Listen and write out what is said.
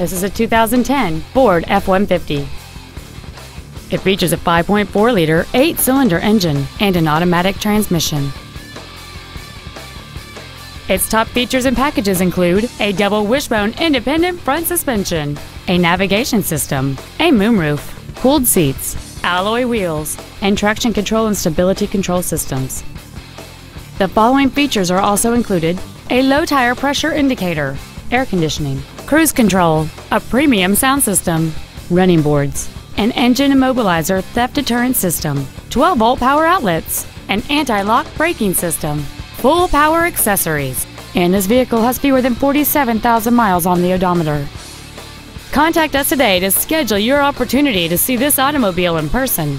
This is a 2010 Ford F-150. It features a 5.4 liter, 8 cylinder engine and an automatic transmission. Its top features and packages include a double wishbone independent front suspension, a navigation system, a moonroof, cooled seats, alloy wheels, and traction control and stability control systems. The following features are also included a low tire pressure indicator, air conditioning, cruise control, a premium sound system, running boards, an engine immobilizer theft deterrent system, 12 volt power outlets, an anti lock braking system, full power accessories, and this vehicle has fewer than 47,000 miles on the odometer. Contact us today to schedule your opportunity to see this automobile in person.